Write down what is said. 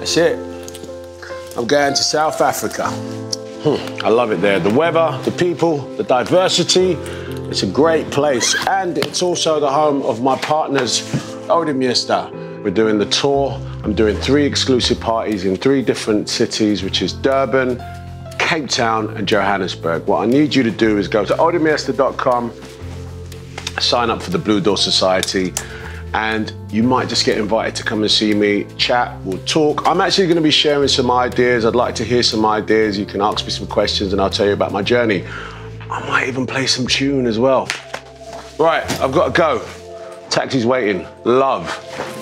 That's it. I'm going to South Africa. Hmm, I love it there. The weather, the people, the diversity. It's a great place. And it's also the home of my partners, Oude Meester. We're doing the tour. I'm doing three exclusive parties in three different cities, which is Durban, Cape Town, and Johannesburg. What I need you to do is go to oudemeester.com, sign up for the Blue Door Society, and you might just get invited to come and see me, chat, we'll talk. I'm actually going to be sharing some ideas. I'd like to hear some ideas. You can ask me some questions and I'll tell you about my journey. I might even play some tune as well. Right, I've got to go. Taxi's waiting. Love.